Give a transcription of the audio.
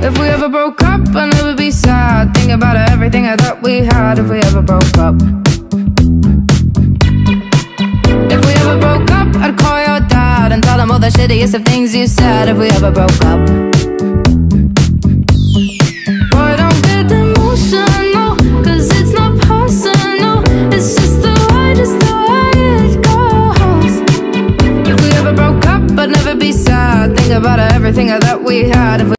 If we ever broke up, I'd it'd be sad. Think about everything I thought we had If we ever broke up. If we ever broke up, I'd call your dad And tell him all the shittiest of things you said If we ever broke up. Don't get it's not personal. It's just the way, just the way it goes. If we ever broke up, I'd never be sad. About everything I thought we had if we